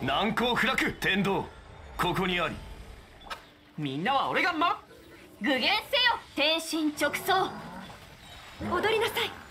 難攻不落天道ここにあり。みんなは俺がま具現せよ天心直送。踊りなさい。